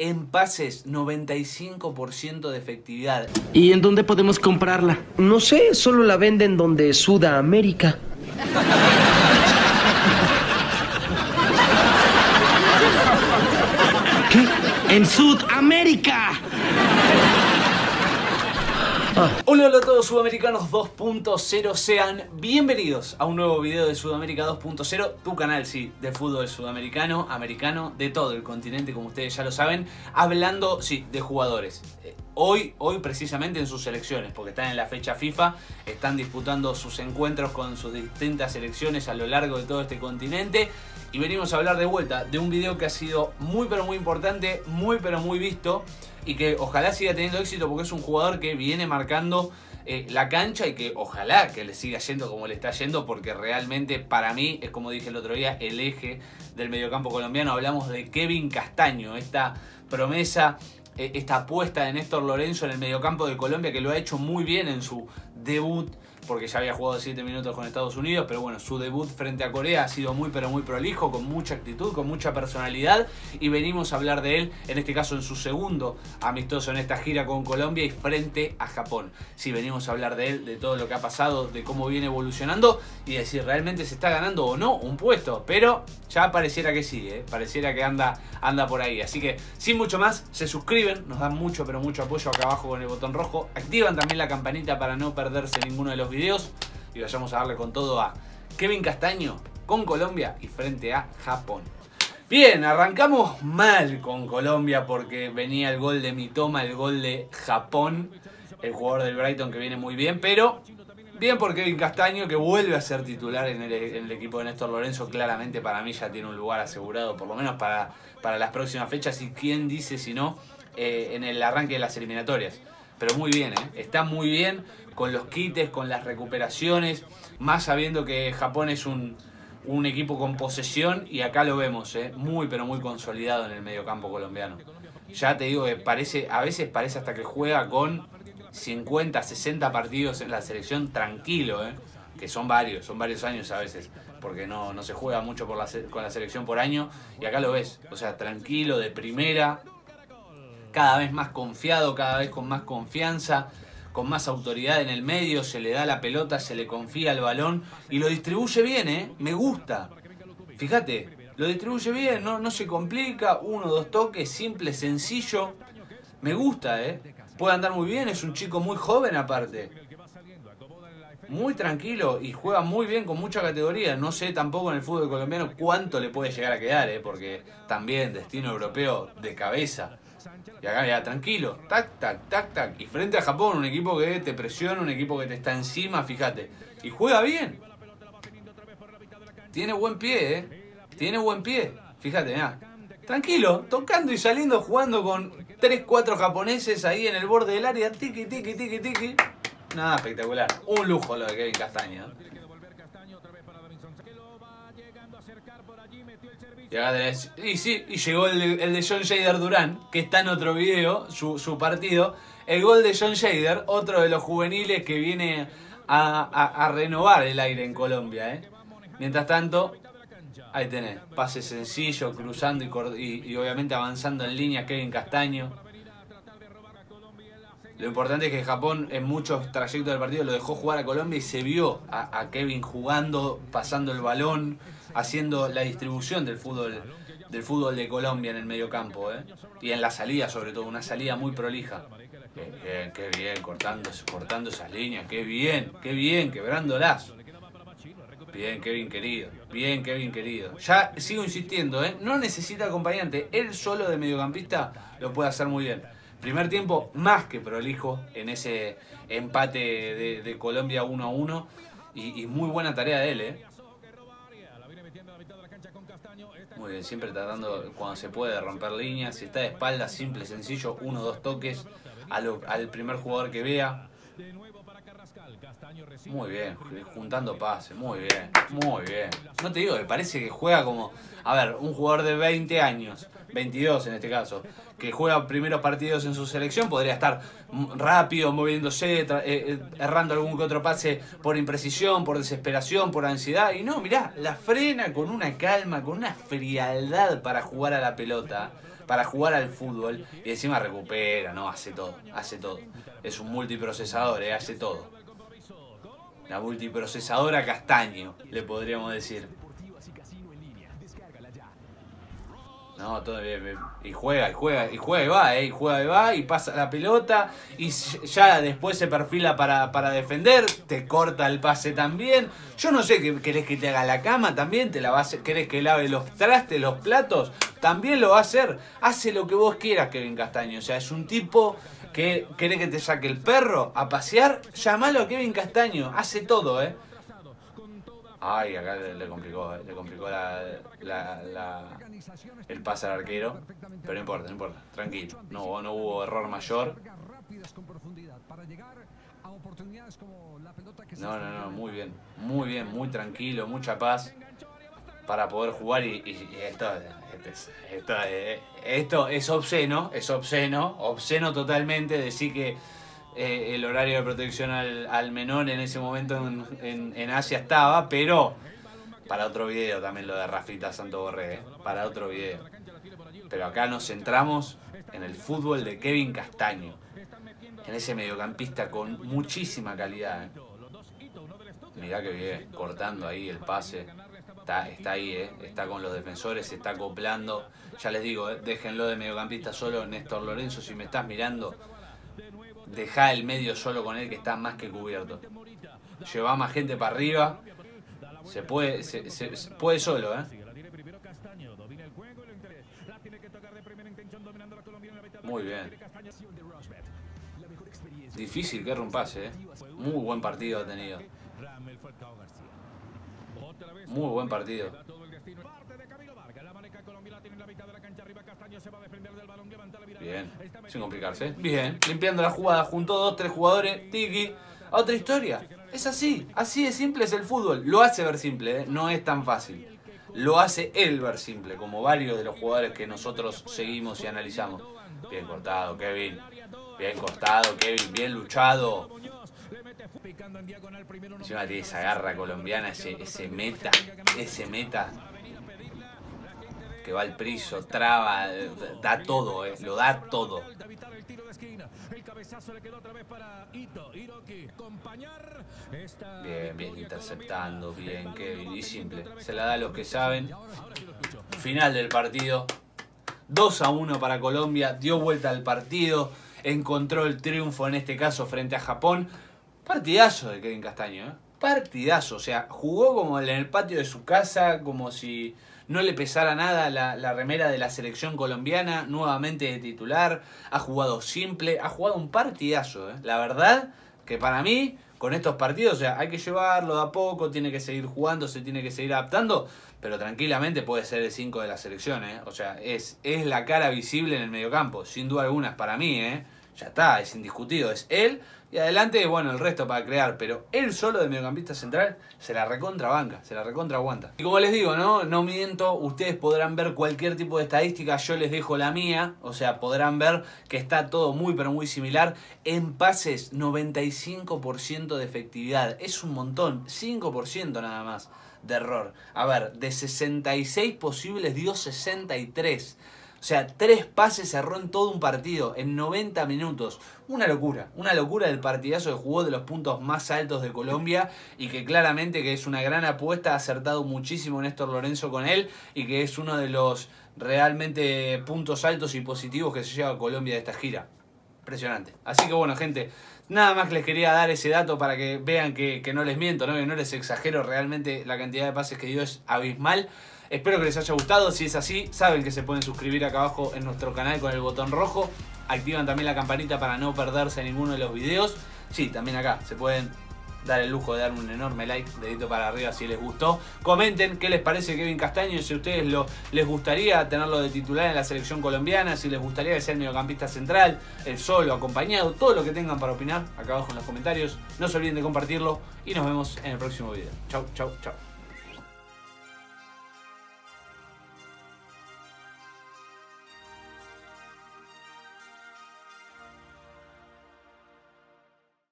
en pases, 95% de efectividad. ¿Y en dónde podemos comprarla? No sé, solo la venden donde Sudamérica. ¿Qué? ¡En Sudamérica! Hola, hola a todos sudamericanos 2.0, sean bienvenidos a un nuevo video de Sudamérica 2.0, tu canal, sí, de fútbol sudamericano, americano, de todo el continente, como ustedes ya lo saben, hablando, sí, de jugadores. Eh, Hoy, hoy precisamente en sus selecciones, porque están en la fecha FIFA, están disputando sus encuentros con sus distintas selecciones a lo largo de todo este continente. Y venimos a hablar de vuelta de un video que ha sido muy pero muy importante, muy pero muy visto y que ojalá siga teniendo éxito porque es un jugador que viene marcando eh, la cancha y que ojalá que le siga yendo como le está yendo porque realmente para mí es como dije el otro día el eje del mediocampo colombiano. Hablamos de Kevin Castaño, esta promesa eh, esta apuesta de Néstor Lorenzo en el mediocampo de Colombia que lo ha hecho muy bien en su debut porque ya había jugado 7 minutos con Estados Unidos, pero bueno, su debut frente a Corea ha sido muy pero muy prolijo, con mucha actitud, con mucha personalidad y venimos a hablar de él, en este caso en su segundo amistoso en esta gira con Colombia y frente a Japón. Sí, venimos a hablar de él, de todo lo que ha pasado, de cómo viene evolucionando y de si realmente se está ganando o no un puesto, pero ya pareciera que sí, ¿eh? pareciera que anda, anda por ahí. Así que sin mucho más, se suscriben, nos dan mucho pero mucho apoyo acá abajo con el botón rojo, activan también la campanita para no perderse ninguno de los videos y vayamos a darle con todo a Kevin Castaño con Colombia y frente a Japón. Bien, arrancamos mal con Colombia porque venía el gol de Mitoma, el gol de Japón, el jugador del Brighton que viene muy bien, pero bien por Kevin Castaño que vuelve a ser titular en el, equipo de Néstor Lorenzo, claramente para mí ya tiene un lugar asegurado, por lo menos para, para las próximas fechas y quién dice si no eh, en el arranque de las eliminatorias. Pero muy bien, ¿eh? está muy bien con los quites, con las recuperaciones, más sabiendo que Japón es un, equipo con posesión y acá lo vemos, ¿eh? muy pero muy consolidado en el mediocampo colombiano. Ya te digo que parece, a veces parece hasta que juega con 50, 60 partidos en la selección tranquilo, ¿eh? que son varios, son varios años a veces, porque no, no se juega mucho por la, con la selección por año, y acá lo ves, o sea, tranquilo, de primera, cada vez más confiado, cada vez con más confianza, con más autoridad en el medio, se le da la pelota, se le confía el balón y lo distribuye bien, ¿eh? Me gusta. Fíjate, lo distribuye bien, no, no se complica, uno, dos toques, simple, sencillo. Me gusta, ¿eh? Puede andar muy bien, es un chico muy joven aparte. Muy tranquilo y juega muy bien con mucha categoría. No sé tampoco en el fútbol colombiano cuánto le puede llegar a quedar, ¿eh? porque también destino europeo de cabeza. Y acá ya tranquilo, tac, tac, tac, tac. Y frente a Japón, un equipo que te presiona, un equipo que te está encima, fíjate. Y juega bien. Tiene buen pie, ¿eh? Tiene buen pie. Fíjate, ya. Tranquilo, tocando y saliendo, jugando con 3, 4 japoneses ahí en el borde del área. Tiki, tiki, tiki, tiki. Nada espectacular. Un lujo lo de Kevin Y, sí, y llegó el de, John Shader Durán, que está en otro video, su, partido. El gol de John Shader, otro de los juveniles que viene a, renovar el aire en Colombia. ¿eh? Mientras tanto, ahí tenés, pase sencillo, cruzando y, obviamente avanzando en línea Kevin Castaño. Lo importante es que Japón en muchos trayectos del partido lo dejó jugar a Colombia y se vio a Kevin jugando, pasando el balón haciendo la distribución del fútbol del fútbol de Colombia en el medio campo, ¿eh? y en la salida sobre todo, una salida muy prolija. Qué bien, qué bien, cortando, cortando esas líneas, qué bien, qué bien, quebrándolas. Bien, Kevin querido, bien, Kevin querido. Ya sigo insistiendo, ¿eh? no necesita acompañante, él solo de mediocampista lo puede hacer muy bien. Primer tiempo más que prolijo en ese empate de, Colombia 1 a 1 y, y muy buena tarea de él, ¿eh? Muy bien, siempre tratando cuando se puede romper líneas. Si está de espalda, simple, sencillo, uno o dos toques al primer jugador que vea. Muy bien, juntando pases, muy bien, muy bien. No te digo, me parece que juega como, a ver, un jugador de 20 años 22 en este caso, que juega primeros partidos en su selección, podría estar rápido, moviéndose, eh, eh, errando algún que otro pase por imprecisión, por desesperación, por ansiedad. Y no, mirá, la frena con una calma, con una frialdad para jugar a la pelota. para jugar al fútbol y encima recupera, no, hace todo, hace todo. Es un multiprocesador, eh, hace todo. La multiprocesadora castaño, le podríamos decir. No, todo bien. Y juega, y juega, y juega y va, ¿eh? Y juega y va, y pasa la pelota, y ya después se perfila para, para defender, te corta el pase también. Yo no sé, ¿querés que te haga la cama también? ¿Te la va a hacer? ¿Querés que lave los trastes, los platos? También lo va a hacer. Hace lo que vos quieras, Kevin Castaño. O sea, es un tipo que quiere que te saque el perro a pasear. Llamalo a Kevin Castaño. Hace todo, ¿eh? Ay, acá le, complicó, le complicó la, el pase al arquero. Pero no importa, no importa. Tranquilo. No, no hubo error mayor. No, no, no, muy bien. Muy bien, muy tranquilo, mucha paz para poder jugar y, esto, esto, esto, es obsceno, es obsceno, obsceno totalmente decir que eh, el horario de protección al, menor en ese momento en, Asia estaba, pero para otro video también lo de Rafita Santo Borré, eh, para otro video. Pero acá nos centramos en el fútbol de Kevin Castaño, en ese mediocampista con muchísima calidad. Eh. Mirá que bien, cortando ahí el pase. Está, está ahí, está con los defensores, se está acoplando. Ya les digo, déjenlo de mediocampista solo, Néstor Lorenzo, si me estás mirando, deja el medio solo con él que está más que cubierto. Lleva más gente para arriba. Se puede, se, puede solo, ¿eh? Muy bien. Difícil que rompase, ¿eh? Muy buen partido ha tenido. Muy buen partido. Bien, sin complicarse. Bien, limpiando la jugada junto a dos, tres jugadores. Tiki, otra historia. Es así, así de simple es el fútbol. Lo hace ver simple, ¿eh? no es tan fácil. Lo hace él ver simple, como varios de los jugadores que nosotros seguimos y analizamos. Bien cortado, Kevin. Bien cortado, Kevin. Bien luchado. Encima tiene esa garra colombiana, ese, ese meta, ese meta va al priso, traba, da todo, eh, lo da todo. Bien, bien interceptando, bien, Kevin, y simple. Se la da a los que saben. Final del partido. 2 a 1 para Colombia, dio vuelta al partido, encontró el triunfo en este caso frente a Japón. Partidazo de Kevin Castaño, ¿eh? Partidazo, o sea, jugó como en el patio de su casa, como si no le pesara nada la, remera de la selección colombiana, nuevamente de titular, ha jugado simple, ha jugado un partidazo, ¿eh? la verdad que para mí con estos partidos, o sea, hay que llevarlo a poco, tiene que seguir jugando, se tiene que seguir adaptando, pero tranquilamente puede ser el 5 de la selección, ¿eh? o sea, es, es la cara visible en el mediocampo, sin duda alguna, para mí, ¿eh? Ya está, es indiscutido, es él y adelante, bueno, el resto para crear, pero él solo de mediocampista central se la recontra banca, se la recontra aguanta. Y como les digo, ¿no? No miento, ustedes podrán ver cualquier tipo de estadística, yo les dejo la mía, o sea, podrán ver que está todo muy pero muy similar. En pases, 95% de efectividad, es un montón, 5% nada más de error. A ver, de 66 posibles dio 63. O sea, tres pases cerró en todo un partido, en 90 minutos. Una locura, una locura del partidazo que jugó de los puntos más altos de Colombia y que claramente que es una gran apuesta, ha acertado muchísimo Néstor Lorenzo con él y que es uno de los realmente puntos altos y positivos que se lleva a Colombia de esta gira. Impresionante. Así que bueno, gente, nada más que les quería dar ese dato para que vean que, que no les miento, ¿no? que no les exagero, realmente la cantidad de pases que dio es abismal. Espero que les haya gustado. Si es así, saben que se pueden suscribir acá abajo en nuestro canal con el botón rojo. Activan también la campanita para no perderse ninguno de los videos. Sí, también acá se pueden dar el lujo de darme un enorme like, dedito para arriba si les gustó. Comenten qué les parece Kevin Castaño, si a ustedes lo, les gustaría tenerlo de titular en la selección colombiana, si les gustaría que sea el mediocampista central, el solo, acompañado, todo lo que tengan para opinar acá abajo en los comentarios. No se olviden de compartirlo y nos vemos en el próximo video. Chau, chau, chau.